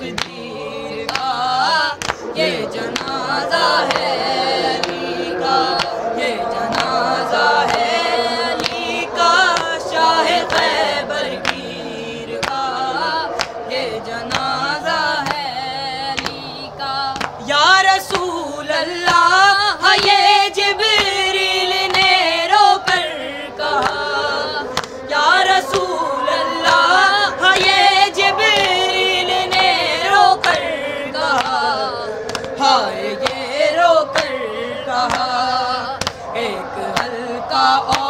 तकदीर का ये जनाजा है। Oh.